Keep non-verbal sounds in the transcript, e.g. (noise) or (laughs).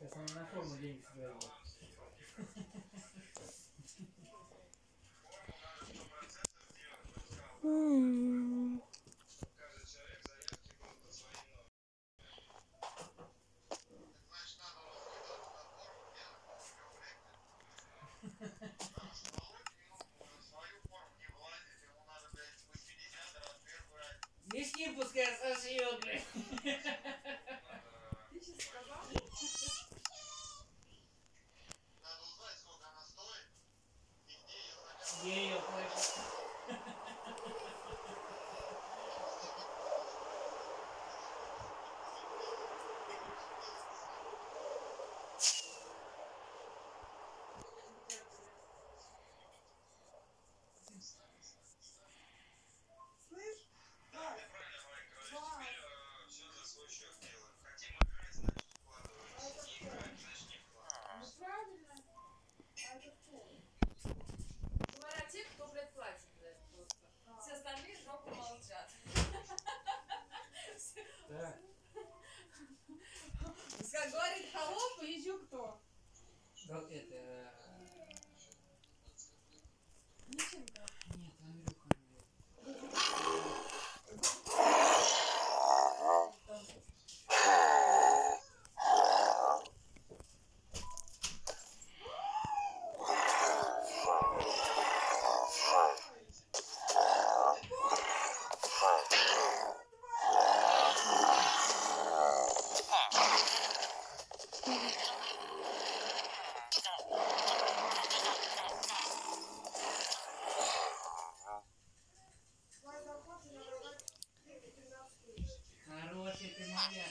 Он на форму денег своего. Мешки пускай сошьет, блядь. (laughs) Yeah, Как говорит холоп еще кто. да, это... Ниченко. Нет, Андрюха, блядь. que te envía